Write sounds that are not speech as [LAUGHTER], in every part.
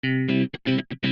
Welcome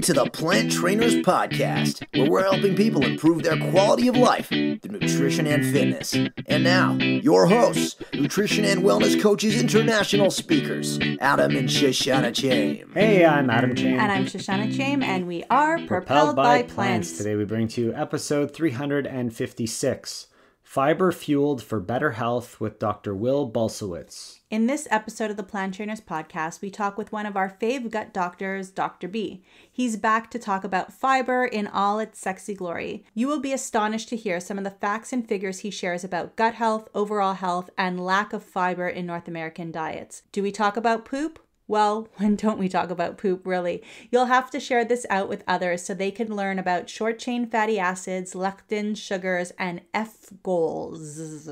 to the Plant Trainers Podcast, where we're helping people improve their quality of life through nutrition and fitness. And now, your hosts, nutrition and wellness coaches, international speakers, Adam and Shoshana Chaim. Hey, I'm Adam Chaim. And I'm Shoshana Chaim, and we are Propelled, by, Plants. Today we bring to you episode 356 Fiber Fueled for Better Health with Dr. Will Bulsiewicz. In this episode of the Plant Trainers podcast, we talk with one of our fave gut doctors, Dr. B. He's back to talk about fiber in all its sexy glory. You will be astonished to hear some of the facts and figures he shares about gut health, overall health, and lack of fiber in North American diets. Do we talk about poop? Well, [LAUGHS] when don't we talk about poop, really? You'll have to share this out with others so they can learn about short chain fatty acids, lectins, sugars, and F goals.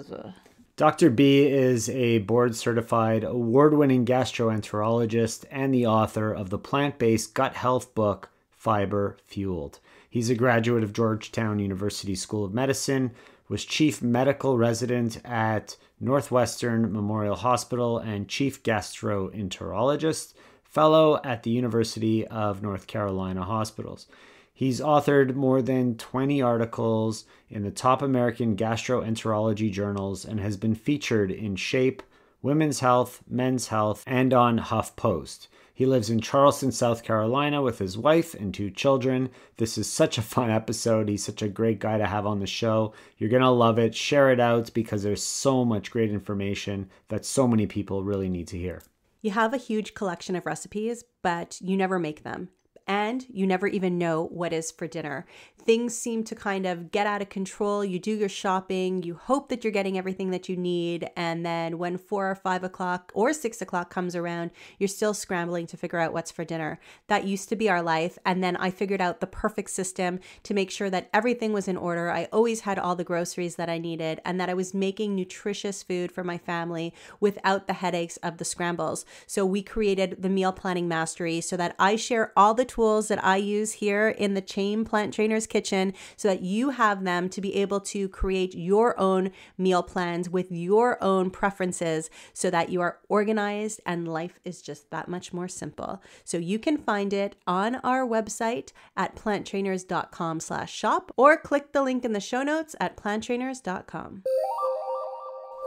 Dr. B is a board certified, award winning gastroenterologist and the author of the plant based gut health book, Fiber Fueled. He's a graduate of Georgetown University School of Medicine, was chief medical resident at Northwestern Memorial Hospital and chief gastroenterologist, fellow at the University of North Carolina Hospitals. He's authored more than 20 articles in the top American gastroenterology journals and has been featured in Shape, Women's Health, Men's Health, and on HuffPost. He lives in Charleston, South Carolina with his wife and two children. This is such a fun episode. He's such a great guy to have on the show. You're going to love it. Share it out because there's so much great information that so many people really need to hear. You have a huge collection of recipes, but you never make them and you never even know what is for dinner. Things seem to kind of get out of control. You do your shopping, you hope that you're getting everything that you need, and then when four or five o'clock or six o'clock comes around, you're still scrambling to figure out what's for dinner. That used to be our life, and then I figured out the perfect system to make sure that everything was in order. I always had all the groceries that I needed, and that I was making nutritious food for my family without the headaches of the scrambles. So we created the meal planning mastery so that I share all the tools that I use here in the Chaim Plant Trainers Kitchen so that you have them to be able to create your own meal plans with your own preferences so that you are organized and life is just that much more simple. So you can find it on our website at planttrainers.com slash shop or click the link in the show notes at planttrainers.com.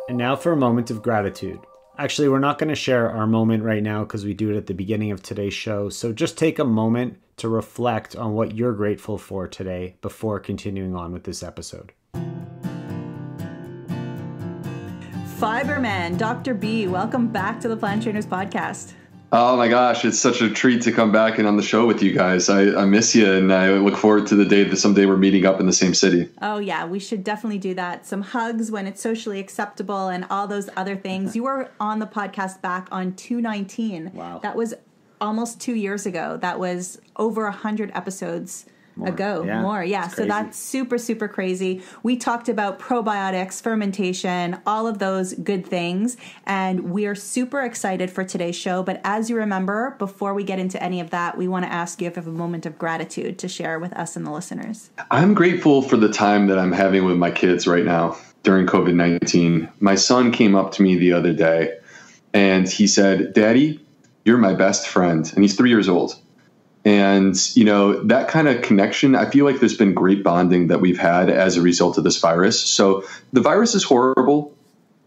And now for a moment of gratitude. Actually, we're not going to share our moment right now because we do it at the beginning of today's show. So just take a moment to reflect on what you're grateful for today before continuing on with this episode. Fiberman, Dr. B, welcome back to the Plant Trainers Podcast. Oh my gosh, it's such a treat to come back and on the show with you guys. I, I miss you and I look forward to the day that someday we're meeting up in the same city. Oh, yeah, we should definitely do that. Some hugs when it's socially acceptable and all those other things. You were on the podcast back on 219. Wow. That was almost two years ago. That was over 100 episodes More. ago. Yeah, More, yeah. it's So crazy. that's super, super crazy. We talked about probiotics, fermentation, all of those good things. And we are super excited for today's show. But as you remember, before we get into any of that, we want to ask you if you have a moment of gratitude to share with us and the listeners. I'm grateful for the time that I'm having with my kids right now during COVID 19. My son came up to me the other day and he said, Daddy, you're my best friend. And he's three years old. And, you know, that kind of connection, I feel like there's been great bonding that we've had as a result of this virus. So the virus is horrible.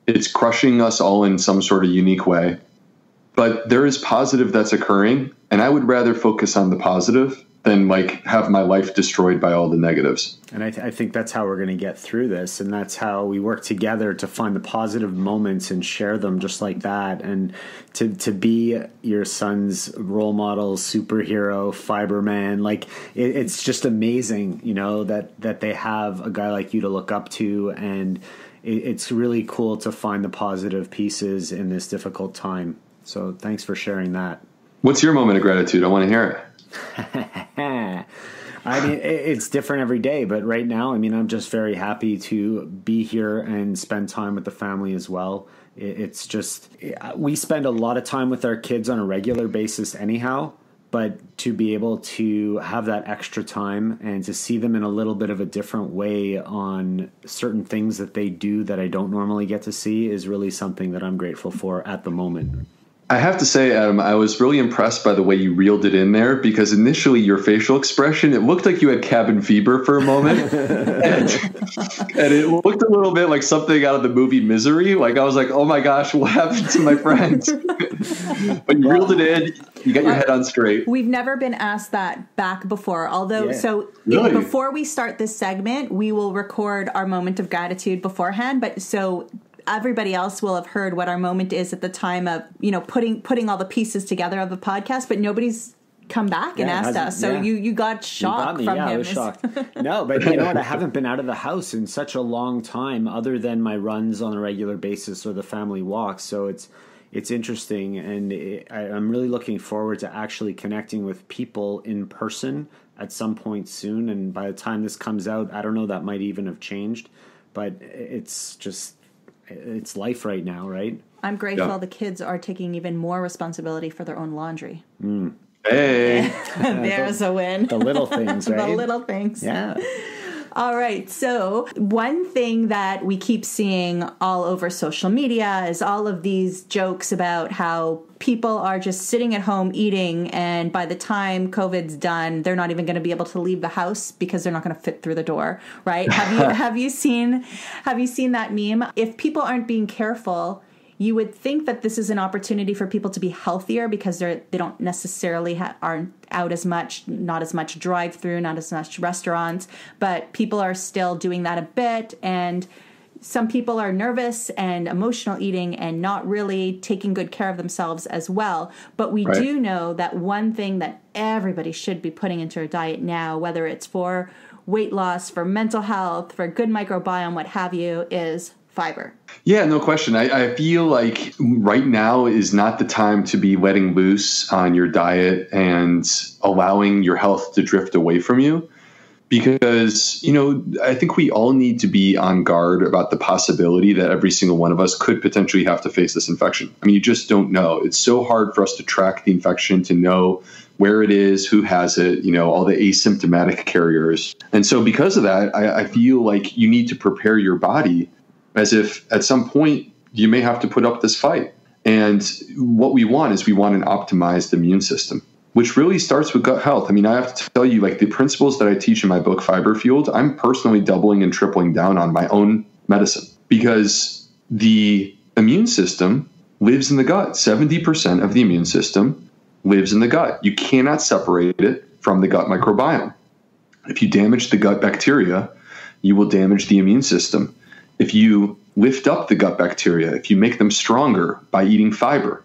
It's crushing us all in some sort of unique way. But there is positive that's occurring. And I would rather focus on the positive than like have my life destroyed by all the negatives. And I, th- I think that's how we're going to get through this. And that's how we work together to find the positive moments and share them just like that. And to, to be your son's role model, superhero, fiberman, like it, it's just amazing, you know, that, that they have a guy like you to look up to. And it, it's really cool to find the positive pieces in this difficult time. So thanks for sharing that. What's your moment of gratitude? I want to hear it. [LAUGHS] I mean, it's different every day, but right now, I mean, I'm just very happy to be here and spend time with the family as well. It's just, we spend a lot of time with our kids on a regular basis, anyhow. But to be able to have that extra time and to see them in a little bit of a different way on certain things that they do that I don't normally get to see is really something that I'm grateful for at the moment. I have to say, Adam, I was really impressed by the way you reeled it in there because initially your facial expression, it looked like you had cabin fever for a moment. [LAUGHS] and, and, it looked a little bit like something out of the movie Misery. Like I was like, oh my gosh, what happened to my friend? [LAUGHS] but you reeled it in, you got your head on straight. We've never been asked that back before. Although, yeah. so really? before we start this segment, we will record our moment of gratitude beforehand. But so everybody else will have heard what our moment is at the time of you know putting putting all the pieces together of the podcast, but nobody's come back and asked us. So yeah. you you got shocked you got from yeah, him. I was shocked. [LAUGHS] no, but you know what? I haven't been out of the house in such a long time, other than my runs on a regular basis or the family walks. So it's it's interesting, and it, I, I'm really looking forward to actually connecting with people in person at some point soon. And by the time this comes out, I don't know that might even have changed, but it's just it's life right now, right? I'm grateful yeah. the kids are taking even more responsibility for their own laundry. Mm. Hey, [LAUGHS] there's a win. The little things, [LAUGHS] right? the little things. Yeah. All right. So, one thing that we keep seeing all over social media is all of these jokes about how people are just sitting at home eating, and by the time COVID's done, they're not even going to be able to leave the house because they're not going to fit through the door. Right? Have you [LAUGHS] have you seen have you seen that meme? If people aren't being careful, you would think that this is an opportunity for people to be healthier because they're they don't necessarily ha- aren't out as much, not as much drive through, not as much restaurants, but people are still doing that a bit and some people are nervous and emotional eating and not really taking good care of themselves as well. But we right. do know that one thing that everybody should be putting into their diet now, whether it's for weight loss, for mental health, for good microbiome, what have you, is fiber. Yeah, no question. I, I, feel like right now is not the time to be letting loose on your diet and allowing your health to drift away from you. Because, you know, I think we all need to be on guard about the possibility that every single one of us could potentially have to face this infection. I mean, you just don't know. It's so hard for us to track the infection, to know where it is, who has it, you know, all the asymptomatic carriers. And so, because of that, I, I feel like you need to prepare your body as if at some point you may have to put up this fight. And what we want is we want an optimized immune system, which really starts with gut health. I mean, I have to tell you, like the principles that I teach in my book, Fiber Fueled, I'm personally doubling and tripling down on my own medicine because the immune system lives in the gut. 70% of the immune system lives in the gut. You cannot separate it from the gut microbiome. If you damage the gut bacteria, you will damage the immune system if you lift up the gut bacteria, if you make them stronger by eating fiber,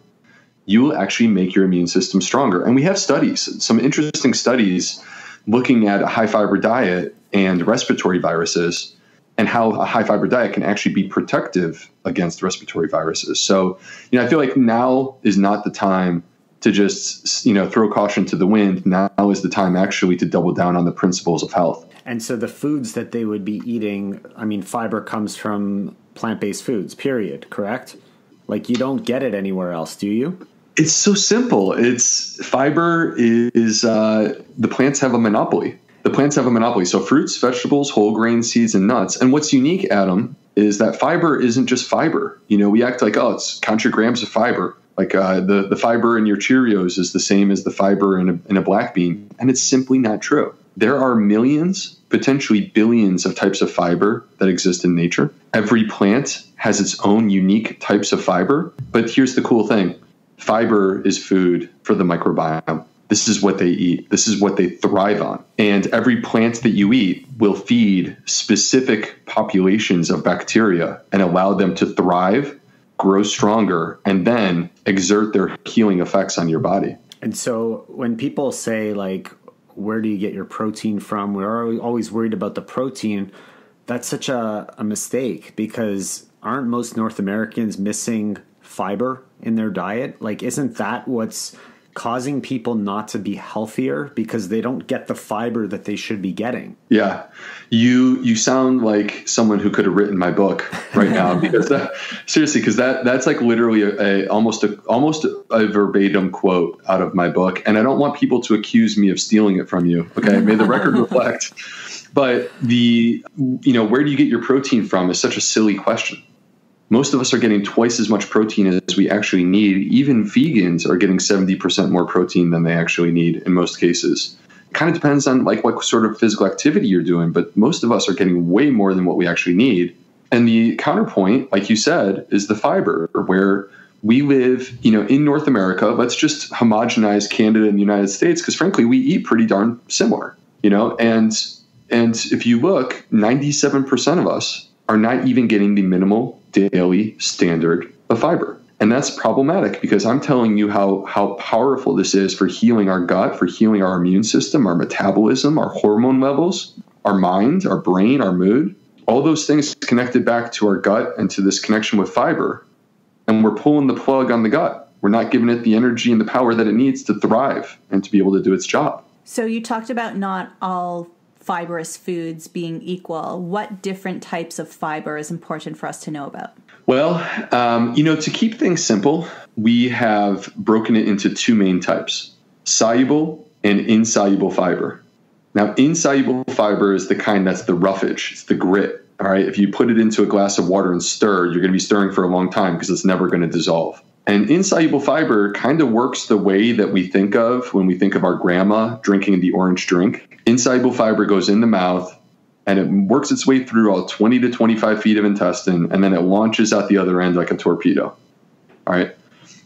you will actually make your immune system stronger. And we have studies, some interesting studies looking at a high fiber diet and respiratory viruses and how a high fiber diet can actually be protective against respiratory viruses. So, you know, I feel like now is not the time to just, you know, throw caution to the wind. Now is the time actually to double down on the principles of health. And so the foods that they would be eating, I mean, fiber comes from plant based foods, period, correct? Like you don't get it anywhere else, do you? It's so simple. It's fiber is uh, the plants have a monopoly. The plants have a monopoly. So fruits, vegetables, whole grain, seeds, and nuts. And what's unique, Adam, is that fiber isn't just fiber. You know, we act like, oh, it's count your grams of fiber. Like uh, the the fiber in your Cheerios is the same as the fiber in a, in a black bean, and it's simply not true there are millions, potentially billions of types of fiber that exist in nature. Every plant has its own unique types of fiber. But here's the cool thing fiber is food for the microbiome. This is what they eat. This is what they thrive on. And every plant that you eat will feed specific populations of bacteria and allow them to thrive, grow stronger, and then exert their healing effects on your body. And so when people say, like, where do you get your protein from? We're always worried about the protein. That's such a, a mistake because aren't most North Americans missing fiber in their diet? Like, isn't that what's causing people not to be healthier because they don't get the fiber that they should be getting. Yeah. You you sound like someone who could have written my book right now [LAUGHS] because that, seriously because that that's like literally a, a, almost a almost a verbatim quote out of my book and I don't want people to accuse me of stealing it from you. Okay? May the record [LAUGHS] reflect. But the you know, where do you get your protein from is such a silly question Most of us are getting twice as much protein as we actually need. Even vegans are getting 70% more protein than they actually need in most cases. Kind of depends on like what sort of physical activity you're doing, but most of us are getting way more than what we actually need. And the counterpoint, like you said, is the fiber, where we live, you know, in North America. Let's just homogenize Canada and the United States because frankly, we eat pretty darn similar, you know, and and if you look, 97% of us are not even getting the minimal daily standard of fiber. And that's problematic because I'm telling you how, how powerful this is for healing our gut, for healing our immune system, our metabolism, our hormone levels, our mind, our brain, our mood. All those things connected back to our gut and to this connection with fiber. And we're pulling the plug on the gut. We're not giving it the energy and the power that it needs to thrive and to be able to do its job. So you talked about not all fibrous foods being equal. What different types of fiber is important for us to know about? Well, um, you know, to keep things simple, we have broken it into two main types soluble and insoluble fiber. Now, insoluble fiber is the kind that's the roughage, it's the grit. All right. If you put it into a glass of water and stir, you're going to be stirring for a long time because it's never going to dissolve. And insoluble fiber kind of works the way that we think of when we think of our grandma drinking the orange drink. Insoluble fiber goes in the mouth and it works its way through all 20 to 25 feet of intestine and then it launches out the other end like a torpedo. All right.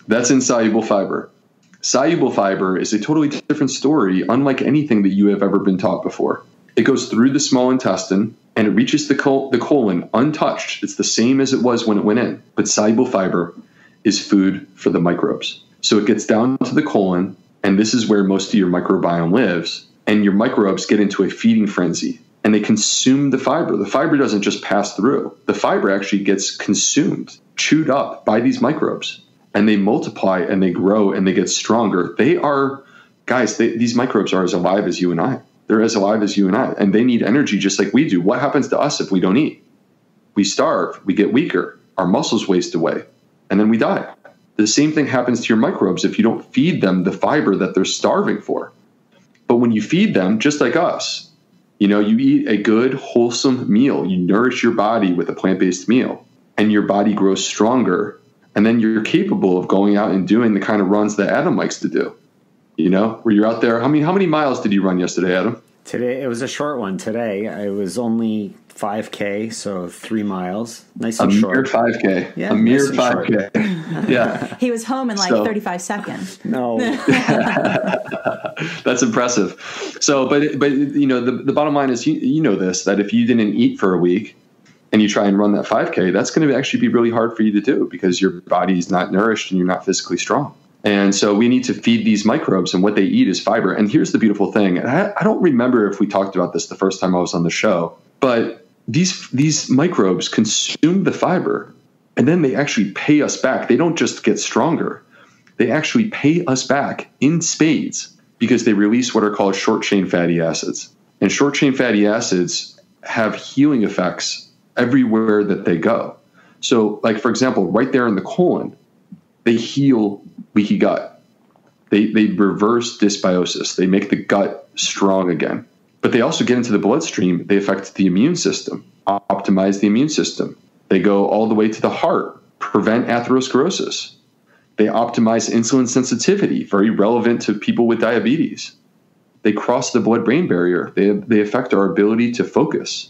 That's insoluble fiber. Soluble fiber is a totally different story, unlike anything that you have ever been taught before. It goes through the small intestine and it reaches the, col- the colon untouched. It's the same as it was when it went in, but soluble fiber is food for the microbes. So it gets down to the colon, and this is where most of your microbiome lives. And your microbes get into a feeding frenzy and they consume the fiber. The fiber doesn't just pass through, the fiber actually gets consumed, chewed up by these microbes, and they multiply and they grow and they get stronger. They are, guys, they, these microbes are as alive as you and I. They're as alive as you and I, and they need energy just like we do. What happens to us if we don't eat? We starve, we get weaker, our muscles waste away, and then we die. The same thing happens to your microbes if you don't feed them the fiber that they're starving for. But when you feed them, just like us, you know, you eat a good, wholesome meal, you nourish your body with a plant based meal, and your body grows stronger. And then you're capable of going out and doing the kind of runs that Adam likes to do. You know, where you're out there. I mean, how many miles did you run yesterday, Adam? Today it was a short one. Today I was only 5k, so three miles. Nice and a and mere 5K. Yeah, a mere nice 5K. [LAUGHS] yeah. He was home in like So- 35 seconds. No, [LAUGHS] [LAUGHS] That's impressive. So, but but you know, the, the bottom line is you, you know this that if you didn't eat for a week and you try and run that 5K, that's going to actually be really hard for you to do because your body's not nourished and you're not physically strong. And so we need to feed these microbes, and what they eat is fiber. And here's the beautiful thing: I, I don't remember if we talked about this the first time I was on the show, but these these microbes consume the fiber, and then they actually pay us back. They don't just get stronger; they actually pay us back in spades because they release what are called short chain fatty acids. And short chain fatty acids have healing effects everywhere that they go. So, like for example, right there in the colon, they heal leaky gut. They they reverse dysbiosis. They make the gut strong again. But they also get into the bloodstream. They affect the immune system, optimize the immune system. They go all the way to the heart, prevent atherosclerosis. They optimize insulin sensitivity, very relevant to people with diabetes. They cross the blood brain barrier. They, they affect our ability to focus.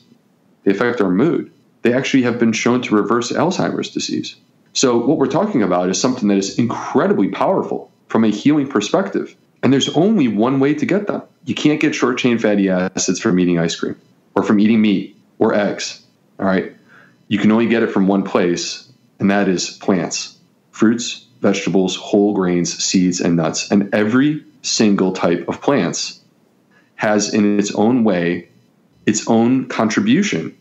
They affect our mood. They actually have been shown to reverse Alzheimer's disease. So, what we're talking about is something that is incredibly powerful from a healing perspective. And there's only one way to get them. You can't get short chain fatty acids from eating ice cream or from eating meat or eggs. All right. You can only get it from one place, and that is plants, fruits, vegetables, whole grains, seeds, and nuts. And every single type of plants has, in its own way, its own contribution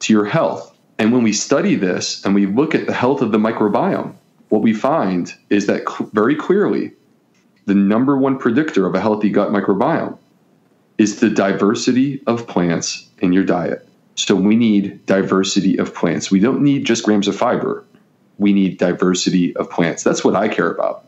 to your health. And when we study this and we look at the health of the microbiome, what we find is that cl- very clearly the number one predictor of a healthy gut microbiome is the diversity of plants in your diet. So we need diversity of plants. We don't need just grams of fiber. We need diversity of plants. That's what I care about.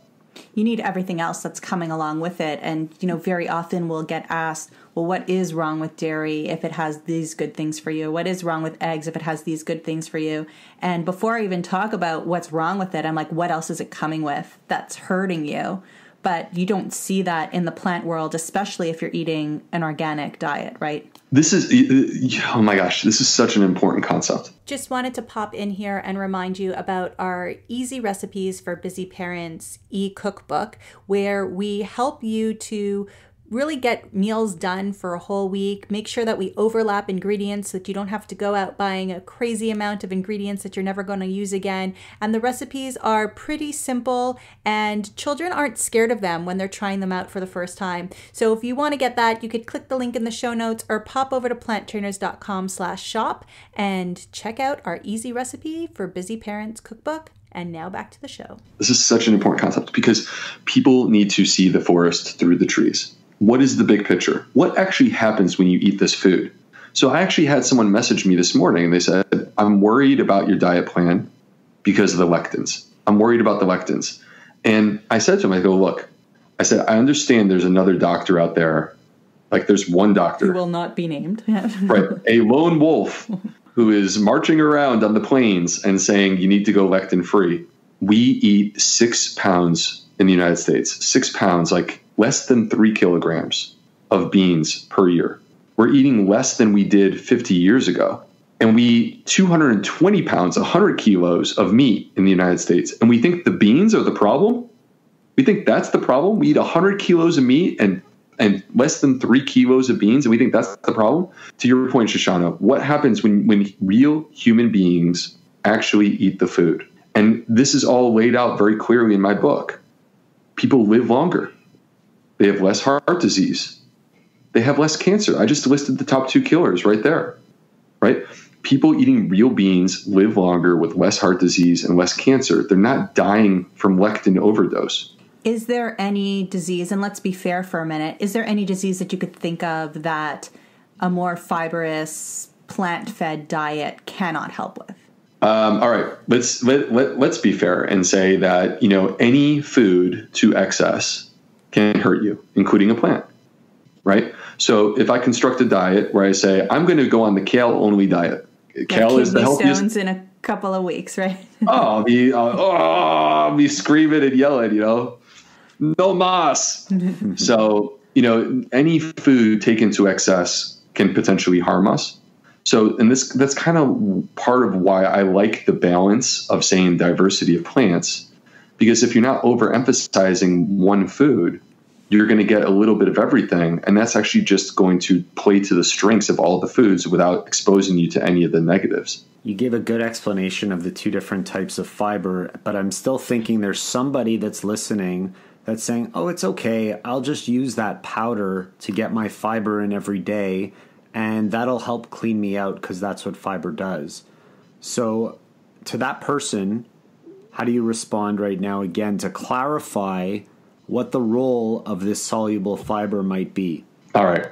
you need everything else that's coming along with it. And, you know, very often we'll get asked, well, what is wrong with dairy if it has these good things for you? What is wrong with eggs if it has these good things for you? And before I even talk about what's wrong with it, I'm like, what else is it coming with that's hurting you? But you don't see that in the plant world, especially if you're eating an organic diet, right? This is, oh my gosh, this is such an important concept. Just wanted to pop in here and remind you about our Easy Recipes for Busy Parents e cookbook, where we help you to really get meals done for a whole week. Make sure that we overlap ingredients so that you don't have to go out buying a crazy amount of ingredients that you're never going to use again. And the recipes are pretty simple and children aren't scared of them when they're trying them out for the first time. So if you want to get that, you could click the link in the show notes or pop over to planttrainers.com slash shop and check out our easy recipe for busy parents cookbook. And now back to the show. This is such an important concept because people need to see the forest through the trees what is the big picture? What actually happens when you eat this food? So I actually had someone message me this morning and they said, I'm worried about your diet plan because of the lectins. I'm worried about the lectins. And I said to him, I go, look, I said, I understand there's another doctor out there. Like there's one doctor. Who will not be named. [LAUGHS] right. A lone wolf who is marching around on the plains and saying you need to go lectin free. We eat six pounds in the United States, six pounds, like less than three kilograms of beans per year. We're eating less than we did 50 years ago. And we eat 220 pounds, 100 kilos of meat in the United States. And we think the beans are the problem? We think that's the problem? We eat 100 kilos of meat and and less than three kilos of beans, and we think that's the problem. To your point, Shoshana, what happens when, when real human beings actually eat the food? And this is all laid out very clearly in my book. People live longer. They have less heart disease. They have less cancer. I just listed the top two killers right there, right? People eating real beans live longer with less heart disease and less cancer. They're not dying from lectin overdose. Is there any disease, and let's be fair for a minute, is there any disease that you could think of that a more fibrous, plant fed diet cannot help with? Um, all right, let's let, let, let's be fair and say that you know any food to excess can hurt you, including a plant, right? So if I construct a diet where I say I'm going to go on the kale only diet, like kale is the healthiest. Stones in a couple of weeks, right? [LAUGHS] oh, I'll be, uh, oh, I'll be screaming and yelling, you know, no mas. [LAUGHS] so you know, any food taken to excess can potentially harm us. So, and this that's kind of part of why I like the balance of saying diversity of plants because if you're not overemphasizing one food, you're going to get a little bit of everything. And that's actually just going to play to the strengths of all the foods without exposing you to any of the negatives. You gave a good explanation of the two different types of fiber, but I'm still thinking there's somebody that's listening that's saying, oh, it's okay. I'll just use that powder to get my fiber in every day, and that'll help clean me out because that's what fiber does. So, to that person, how do you respond right now again to clarify what the role of this soluble fiber might be? All right.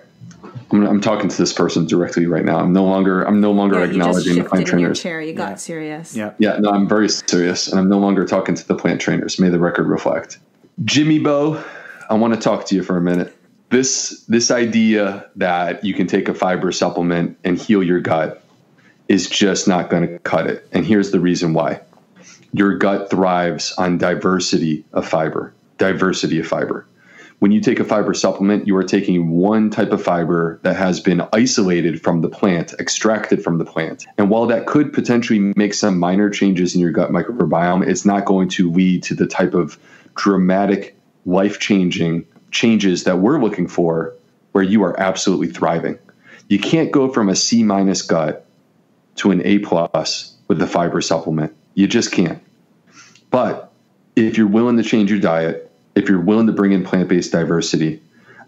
I'm, I'm talking to this person directly right now. I'm no longer I'm no longer yeah, acknowledging the plant trainers. chair. You got yeah. serious. Yeah. Yeah. No, I'm very serious, and I'm no longer talking to the plant trainers. May the record reflect. Jimmy Bo, I want to talk to you for a minute. This this idea that you can take a fiber supplement and heal your gut is just not going to cut it. And here's the reason why your gut thrives on diversity of fiber. Diversity of fiber. When you take a fiber supplement, you are taking one type of fiber that has been isolated from the plant, extracted from the plant. And while that could potentially make some minor changes in your gut microbiome, it's not going to lead to the type of dramatic, life changing changes that we're looking for where you are absolutely thriving. You can't go from a C minus gut to an A plus with a fiber supplement. You just can't. But if you're willing to change your diet, if you're willing to bring in plant based diversity,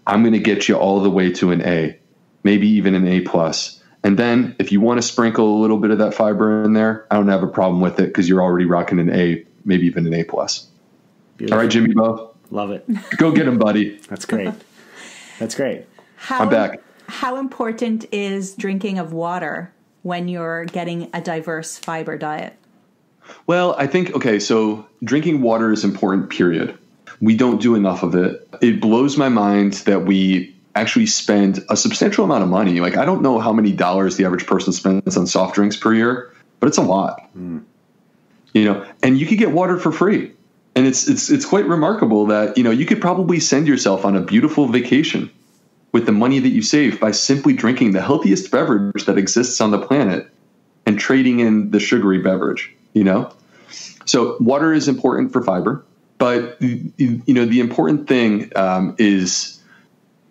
I'm going to get you all the way to an A, maybe even an A plus. And then if you want to sprinkle a little bit of that fiber in there, I don't have a problem with it because you're already rocking an A, maybe even an A plus. All right, Jimmy Bo. Love it. [LAUGHS] Go get him, buddy. That's great. That's great. How, I'm back. How important is drinking of water when you're getting a diverse fiber diet? Well, I think, okay, so drinking water is important, period. We don't do enough of it. It blows my mind that we actually spend a substantial amount of money. Like I don't know how many dollars the average person spends on soft drinks per year, but it's a lot. Mm. You know, and you could get water for free. And it's it's it's quite remarkable that, you know, you could probably send yourself on a beautiful vacation with the money that you save by simply drinking the healthiest beverage that exists on the planet and trading in the sugary beverage, you know? So water is important for fiber, but you know, the important thing um, is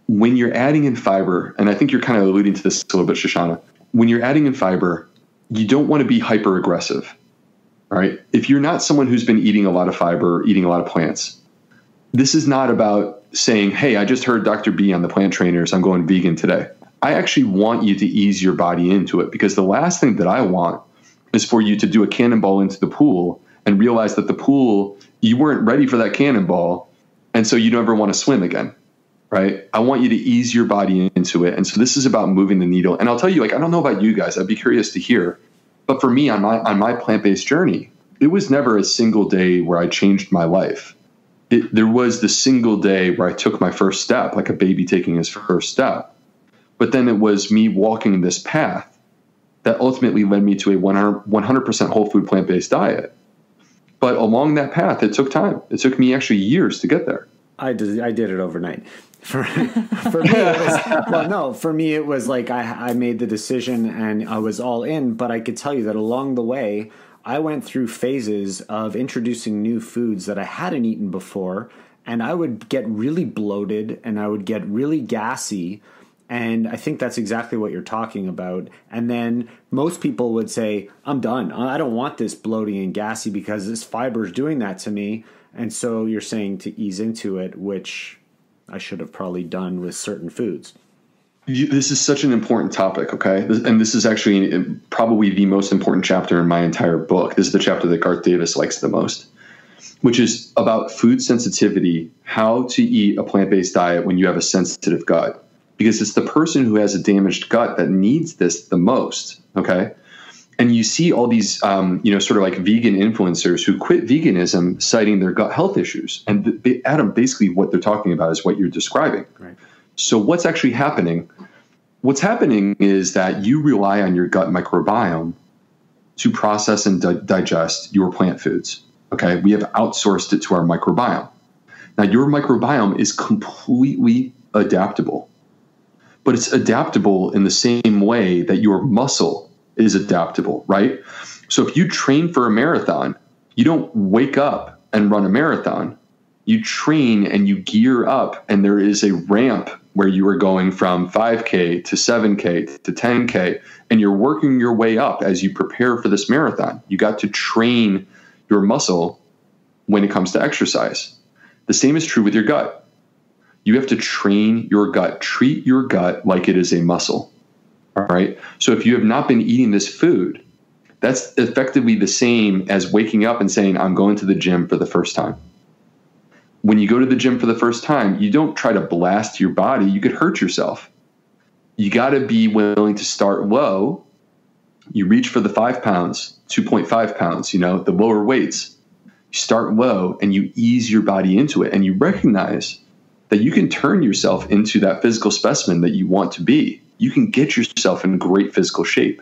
when you're adding in fiber, and I think you're kind of alluding to this a little bit, Shoshana, when you're adding in fiber, you don't want to be hyper aggressive. All right. If you're not someone who's been eating a lot of fiber, or eating a lot of plants, this is not about saying, hey, I just heard Dr. B on the plant trainers, I'm going vegan today. I actually want you to ease your body into it because the last thing that I want is for you to do a cannonball into the pool and realize that the pool, you weren't ready for that cannonball. And so you never want to swim again right? I want you to ease your body into it. And so this is about moving the needle. And I'll tell you, like, I don't know about you guys, I'd be curious to hear. But for me on my on my plant-based journey, it was never a single day where I changed my life. It, there was the single day where I took my first step, like a baby taking his first step. But then it was me walking this path that ultimately led me to a 100, 100% whole food plant based diet. But along that path, it took time. It took me actually years to get there. I did, I did it overnight. For [LAUGHS] for me, it was well, no. For me, it was like I I made the decision and I was all in. But I could tell you that along the way, I went through phases of introducing new foods that I hadn't eaten before, and I would get really bloated and I would get really gassy. And I think that's exactly what you're talking about. And then most people would say, I'm done. I don't want this bloating and gassy because this fiber is doing that to me. And so you're saying to ease into it, which I should have probably done with certain foods. You, this is such an important topic, okay? This, and this is actually uh, probably the most important chapter in my entire book. This is the chapter that Garth Davis likes the most, which is about food sensitivity, how to eat a plant based diet when you have a sensitive gut. Because it's the person who has a damaged gut that needs this the most, okay? and you see all these um, you know sort of like vegan influencers who quit veganism citing their gut health issues. And adam basically what they're talking about is what you're describing. Right. so what's actually happening? What's happening is that you rely on your gut microbiome to process and di- digest your plant foods okay? We have outsourced it to our microbiome. Now your microbiome is completely adaptable but it's adaptable in the same way that your muscle is adaptable, right? So if you train for a marathon, you don't wake up and run a marathon. You train and you gear up, and there is a ramp where you are going from 5K to 7K to 10K, and you're working your way up as you prepare for this marathon. You got to train your muscle when it comes to exercise. The same is true with your gut. You have to train your gut, treat your gut like it is a muscle. All right. So if you have not been eating this food, that's effectively the same as waking up and saying, I'm going to the gym for the first time. When you go to the gym for the first time, you don't try to blast your body, you could hurt yourself. You got to be willing to start low. You reach for the five pounds, 2.5 pounds, you know, the lower weights. You start low and you ease your body into it and you recognize that you can turn yourself into that physical specimen that you want to be you can get yourself in great physical shape.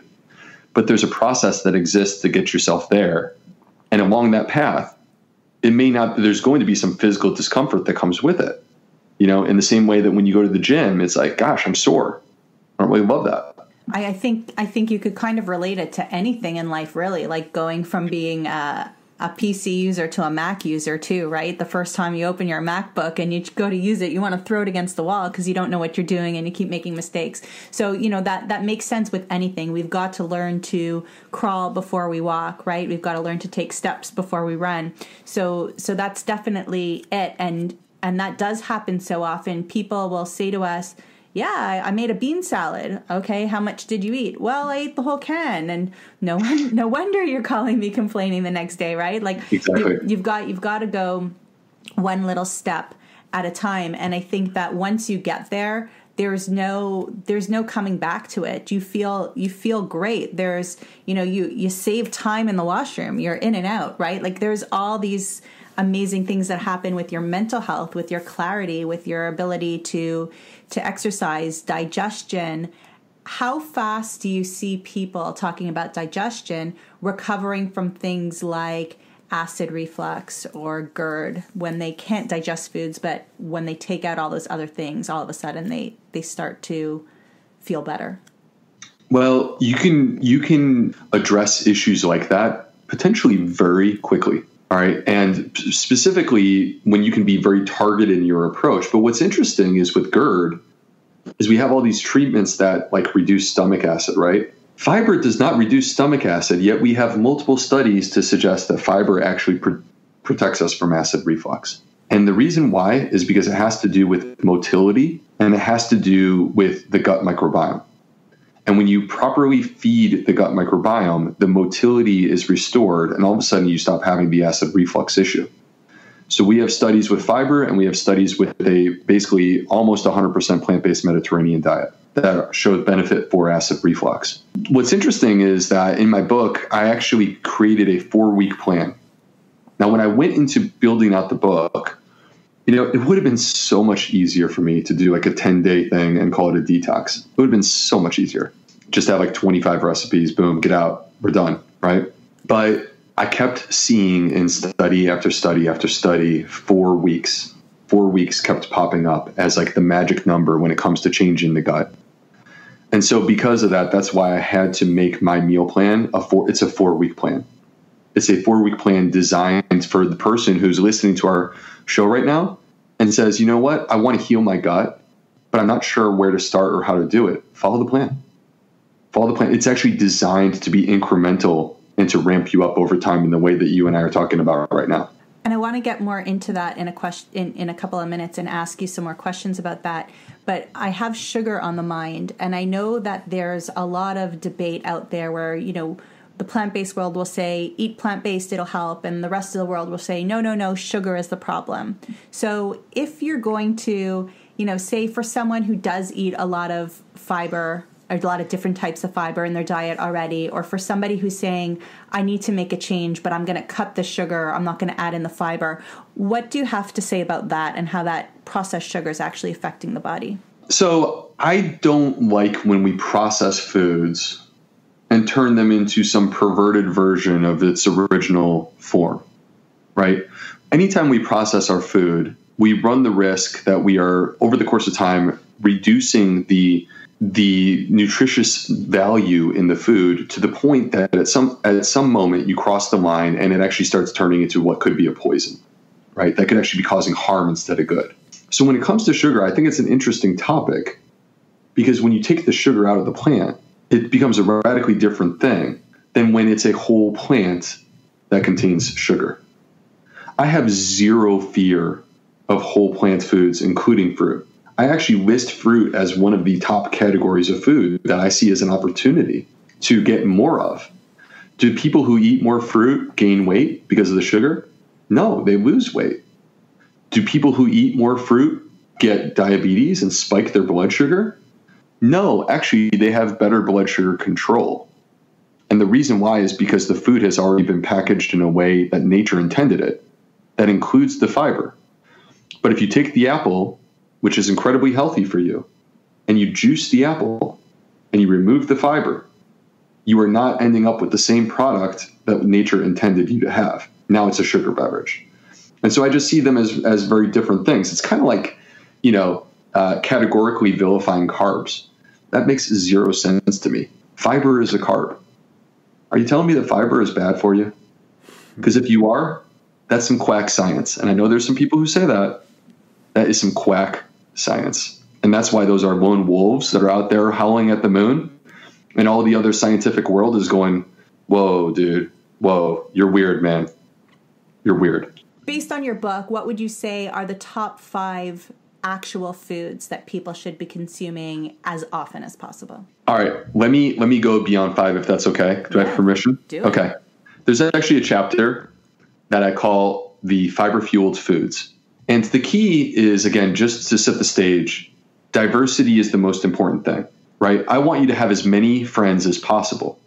But there's a process that exists to get yourself there. And along that path, it may not, there's going to be some physical discomfort that comes with it. You know, in the same way that when you go to the gym, it's like, gosh, I'm sore. I don't really love that. I, think I think you could kind of relate it to anything in life, really. Like going from being uh, a PC user to a Mac user too, right? The first time you open your MacBook and you go to use it, you want to throw it against the wall because you don't know what you're doing and you keep making mistakes. So, you know, that that makes sense with anything. We've got to learn to crawl before we walk, right? We've got to learn to take steps before we run. So, so that's definitely it and and that does happen so often. People will say to us, yeah, I, made a bean salad. Okay, how much did you eat? Well, I ate the whole can, and no [LAUGHS] one, no wonder you're calling me complaining the next day, right? Like exactly. you, you've got you've got to go one little step at a time, and I think that once you get there, there's no there's no coming back to it you feel you feel great there's you know you you save time in the washroom you're in and out right like there's all these amazing things that happen with your mental health, with your clarity, with your ability to to exercise, digestion. How fast do you see people talking about digestion recovering from things like acid reflux or GERD when they can't digest foods, but when they take out all those other things, all of a sudden they they start to feel better? Well, you can you can address issues like that potentially very quickly. All right. And specifically when you can be very targeted in your approach. But what's interesting is with GERD is we have all these treatments that like reduce stomach acid, right? Fiber does not reduce stomach acid, yet we have multiple studies to suggest that fiber actually pr- protects us from acid reflux. And the reason why is because it has to do with motility and it has to do with the gut microbiome. And when you properly feed the gut microbiome, the motility is restored, and all of a sudden you stop having the acid reflux issue. So we have studies with fiber, and we have studies with a basically almost 100% plant based Mediterranean diet that showed benefit for acid reflux. What's interesting is that in my book, I actually created a four week plan. Now, when I went into building out the book, you know, it would have been so much easier for me to do like a 10 day thing and call it a detox. It would have been so much easier. Just have like 25 recipes, boom, get out, we're done, right? But I kept seeing in study after study after study, four weeks, four weeks kept popping up as like the magic number when it comes to changing the gut. And so because of that, that's why I had to make my meal plan a four, it's a four week plan. It's a four week plan designed for the person who's listening to our show right now and says, you know what, I want to heal my gut, but I'm not sure where to start or how to do it. Follow the plan. Follow the plan. It's actually designed to be incremental and to ramp you up over time in the way that you and I are talking about right now. And I want to get more into that in a question in, in a couple of minutes and ask you some more questions about that. But I have sugar on the mind, and I know that there's a lot of debate out there where you know the plant based world will say, eat plant based, it'll help. And the rest of the world will say, no, no, no, sugar is the problem. So if you're going to, you know, say for someone who does eat a lot of fiber, a lot of different types of fiber in their diet already, or for somebody who's saying, I need to make a change, but I'm going to cut the sugar, I'm not going to add in the fiber. What do you have to say about that and how that processed sugar is actually affecting the body? So, I don't like when we process foods and turn them into some perverted version of its original form, right? Anytime we process our food, we run the risk that we are, over the course of time, reducing the the nutritious value in the food to the point that at some at some moment you cross the line and it actually starts turning into what could be a poison right that could actually be causing harm instead of good so when it comes to sugar i think it's an interesting topic because when you take the sugar out of the plant it becomes a radically different thing than when it's a whole plant that contains sugar. I have zero fear of whole plant foods, including fruit. I actually list fruit as one of the top categories of food that I see as an opportunity to get more of. Do people who eat more fruit gain weight because of the sugar? No, they lose weight. Do people who eat more fruit get diabetes and spike their blood sugar? No, actually, they have better blood sugar control. And the reason why is because the food has already been packaged in a way that nature intended it, that includes the fiber. But if you take the apple, which is incredibly healthy for you, and you juice the apple and you remove the fiber, you are not ending up with the same product that nature intended you to have. Now it's a sugar beverage. And so I just see them as, as very different things. It's kind of like, you know, uh, categorically vilifying carbs. That makes zero sense to me. Fiber is a carb. Are you telling me that fiber is bad for you? Because if you are, that's some quack science. And I know there's some people who say that. That is some quack science. And that's why those are lone wolves that are out there howling at the moon. And all the other scientific world is going, whoa, dude, whoa, you're weird, man. You're weird. Based on your book, what would you say are the top five actual foods that people should be consuming as often as possible. All right, let me let me go beyond five if that's okay. Do yeah, I have permission? Okay. There's actually a chapter that I call the fiber fueled foods. And the key is again just to set the stage, diversity is the most important thing, right? I want you to have as many friends as possible.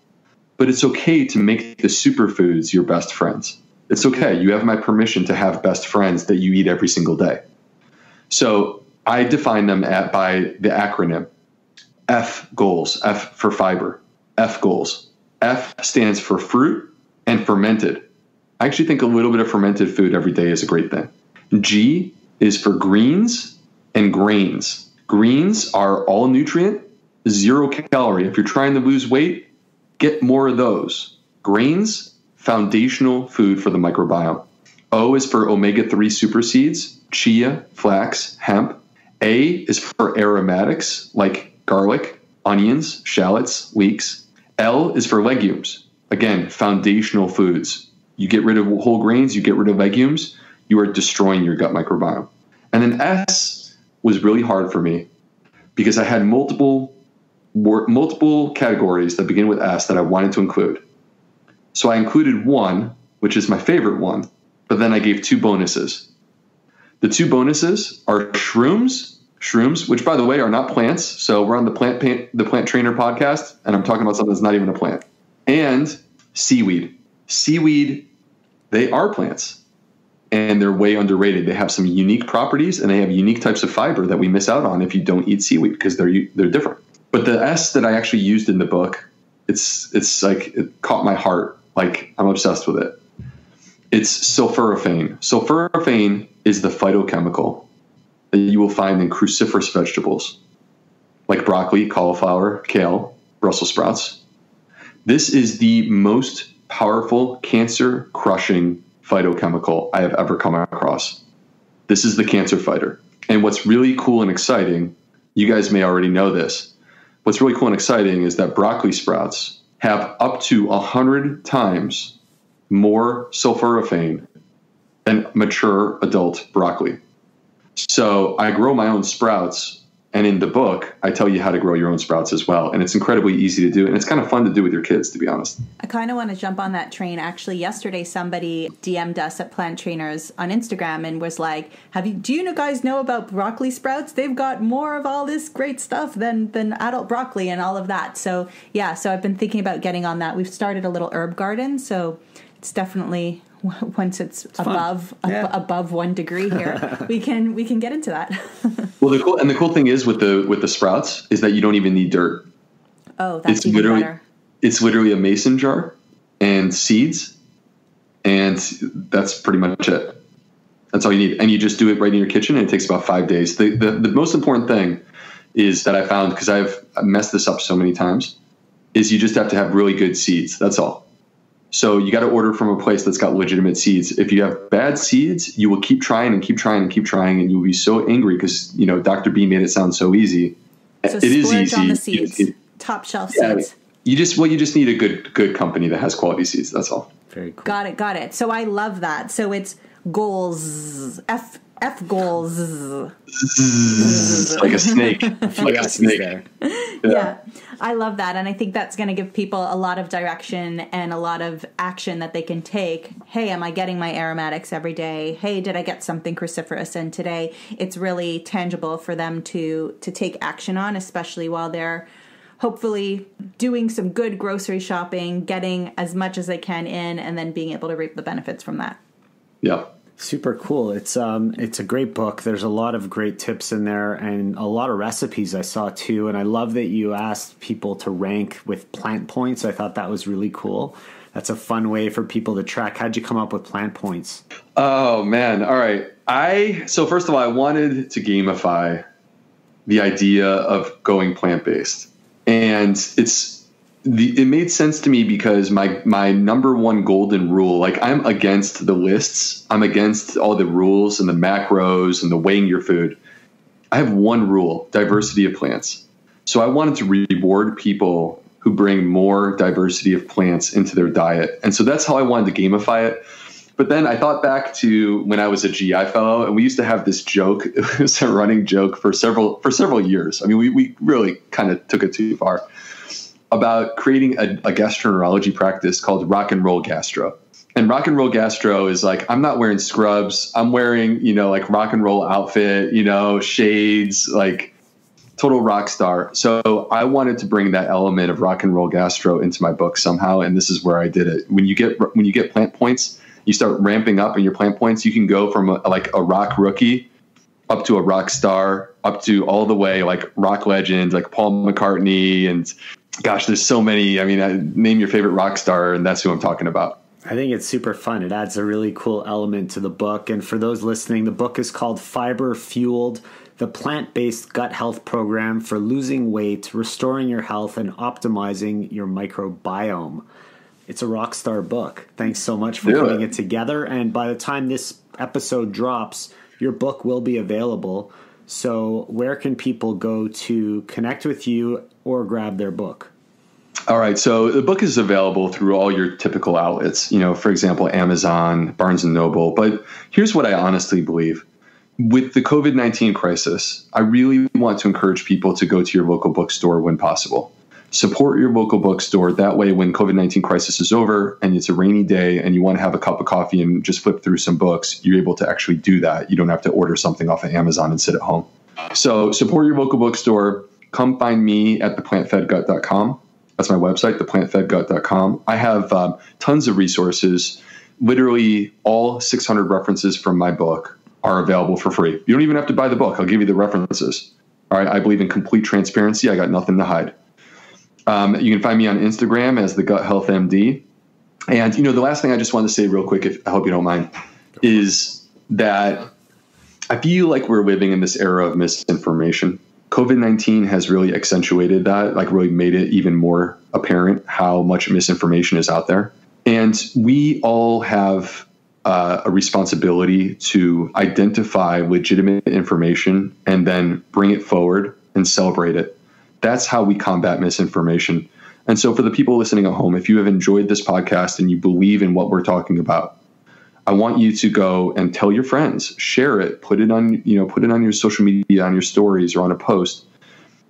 But it's okay to make the superfoods your best friends. It's okay. You have my permission to have best friends that you eat every single day. So I define them at, by the acronym F goals, F for fiber, F goals. F stands for fruit and fermented. I actually think a little bit of fermented food every day is a great thing. G is for greens and grains. Greens are all nutrient, zero calorie. If you're trying to lose weight, get more of those. Grains, foundational food for the microbiome. O is for omega 3 super seeds, chia, flax, hemp. A is for aromatics like garlic, onions, shallots, leeks. L is for legumes. Again, foundational foods. You get rid of whole grains, you get rid of legumes, you are destroying your gut microbiome. And then S was really hard for me because I had multiple multiple categories that begin with S that I wanted to include. So I included one, which is my favorite one, but then I gave two bonuses. The two bonuses are shrooms, shrooms, which by the way are not plants. So we're on the plant the plant trainer podcast, and I'm talking about something that's not even a plant, and seaweed. Seaweed, they are plants and they're way underrated. They have some unique properties and they have unique types of fiber that we miss out on if you don't eat seaweed because they're they're different. But the S that I actually used in the book, it's it's like it caught my heart. Like I'm obsessed with it. It's sulforaphane. Sulforaphane is the phytochemical that you will find in cruciferous vegetables like broccoli, cauliflower, kale, Brussels sprouts. This is the most powerful cancer crushing phytochemical I have ever come across. This is the cancer fighter. And what's really cool and exciting, you guys may already know this. What's really cool and exciting is that broccoli sprouts have up to 100 times more sulforaphane than mature adult broccoli. So I grow my own sprouts and in the book, I tell you how to grow your own sprouts as well. And it's incredibly easy to do. And it's kind of fun to do with your kids, to be honest. I kind of want to jump on that train. Actually, yesterday, somebody DM'd us at Plant Trainers on Instagram and was like, Have you, do you guys know about broccoli sprouts? They've got more of all this great stuff than, than adult broccoli and all of that. So, yeah, so I've been thinking about getting on that. We've started a little herb garden. So it's definitely [LAUGHS] once it's, it's above yeah. ab- above one degree here, [LAUGHS] we can we can get into that. [LAUGHS] well, the cool and the cool thing is with the with the sprouts is that you don't even need dirt. Oh, that's it's even literally, better. It's literally a mason jar and seeds, and that's pretty much it. That's all you need, and you just do it right in your kitchen, and it takes about five days. The the, the most important thing is that I found because I've messed this up so many times is you just have to have really good seeds. That's all so you got to order from a place that's got legitimate seeds. If you have bad seeds, you will keep trying and keep trying and keep trying, and you'll be so angry because you know Dr. B made it sound so easy. So it is easy. On the seeds, it, top shelf yeah, seeds. You just well, you just need a good good company that has quality seeds. That's all. Very cool. Got it. Got it. So I love that. So it's goals F F goals. like a snake. [LAUGHS] like a snake. Yeah. yeah. I love that. And I think that's going to give people a lot of direction and a lot of action that they can take. Hey, am I getting my aromatics every day? Hey, did I get something cruciferous in today? It's really tangible for them to to take action on, especially while they're hopefully doing some good grocery shopping, getting as much as they can in, and then being able to reap the benefits from that. Yeah. Super cool. It's um it's a great book. There's a lot of great tips in there and a lot of recipes I saw too and I love that you asked people to rank with plant points. I thought that was really cool. That's a fun way for people to track. How'd you come up with plant points? Oh man. All right. I so first of all I wanted to gamify the idea of going plant-based. And it's the, it made sense to me because my my number one golden rule like i'm against the lists. I'm against all the rules and the macros and the weighing your food. I have one rule diversity of plants. So i wanted to reward people who bring more diversity of plants into their diet. And so that's how i wanted to gamify it. But then i thought back to when i was a gi fellow and we used to have this joke [LAUGHS] it was a running joke for several for several years. I mean we, we really kind of took it too far about creating a, a gastroenterology practice called Rock and Roll Gastro. And rock and roll gastro is like I'm not wearing scrubs. I'm wearing, you know, like rock and roll outfit, you know, shades, like total rock star. So I wanted to bring that element of rock and roll gastro into my book somehow, and this is where I did it. When you get when you get plant points, you start ramping up in your plant points, you can go from a, like a rock rookie up to a rock star, up to all the way like rock legend, like Paul McCartney. And gosh, there's so many. I mean, I, name your favorite rock star, and that's who I'm talking about. I think it's super fun. It adds a really cool element to the book. And for those listening, the book is called Fiber Fueled the plant based gut health program for losing weight, restoring your health, and optimizing your microbiome. It's a rock star book. Thanks so much for putting it. it together. And by the time this episode drops, your book will be available. So, where can people go to connect with you or grab their book? All right, so the book is available through all your typical outlets, you know, for example, Amazon, Barnes and Noble. But here's what I honestly believe. With the COVID 19 crisis, I really want to encourage people to go to your local bookstore when possible support your local bookstore. That way, when COVID 19 crisis is over and it's a rainy day and you want to have a cup of coffee and just flip through some books, you're able to actually do that. You don't have to order something off of Amazon and sit at home. So, support your local bookstore. Come find me at theplantfedgut.com. That's my website, theplantfedgut.com. I have um, tons of resources. Literally, all 600 references from my book are available for free. You don't even have to buy the book, I'll give you the references. All right, I believe in complete transparency. I got nothing to hide. Um, you can find me on Instagram as the Gut Health MD. And you know, the last thing I just want to say real quick, if I hope you don't mind, is that I feel like we're living in this era of misinformation. COVID 19 has really accentuated that, like, really made it even more apparent how much misinformation is out there. And we all have uh, a responsibility to identify legitimate information and then bring it forward and celebrate it. That's how we combat misinformation. And so, for the people listening at home, if you have enjoyed this podcast and you believe in what we're talking about, I want you to go and tell your friends, share it, put it on, you know, put it on your social media, on your stories, or on a post.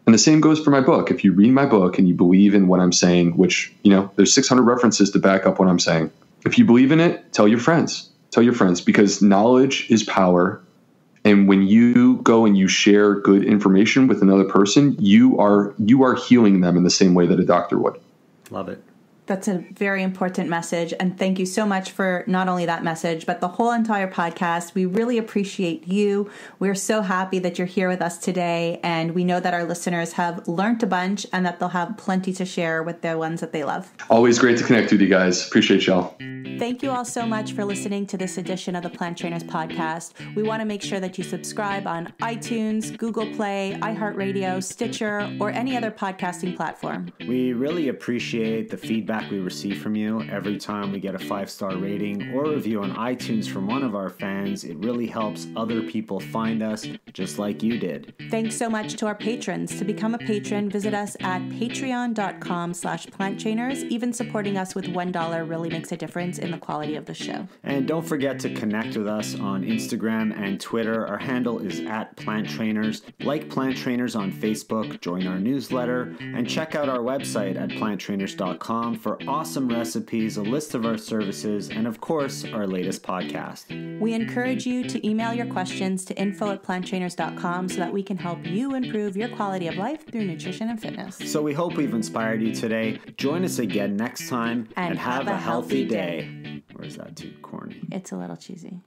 And the same goes for my book. If you read my book and you believe in what I'm saying, which you know, there's 600 references to back up what I'm saying. If you believe in it, tell your friends. Tell your friends because knowledge is power and when you go and you share good information with another person you are you are healing them in the same way that a doctor would love it that's a very important message. And thank you so much for not only that message, but the whole entire podcast. We really appreciate you. We're so happy that you're here with us today. And we know that our listeners have learned a bunch and that they'll have plenty to share with the ones that they love. Always great to connect with you guys. Appreciate y'all. Thank you all so much for listening to this edition of the Plant Trainers podcast. We want to make sure that you subscribe on iTunes, Google Play, iHeartRadio, Stitcher, or any other podcasting platform. We really appreciate the feedback feedback we receive from you every time we get a five star rating or review on iTunes from one of our fans. It really helps other people find us just like you did. Thanks so much to our patrons. To become a patron, visit us at patreon.com slash planttrainers. Even supporting us with $1 really makes a difference in the quality of the show. And don't forget to connect with us on Instagram and Twitter. Our handle is at Plant Trainers. Like Plant Trainers on Facebook, join our newsletter, and check out our website at planttrainers.com for awesome recipes, a list of our services, and of course, our latest podcast. We encourage you to email your questions to info at planttrainers.com so that we can help you improve your quality of life through nutrition and fitness. So we hope we've inspired you today. Join us again next time and, and have, have, a, healthy, healthy day. day. Or is that too corny? It's a little cheesy.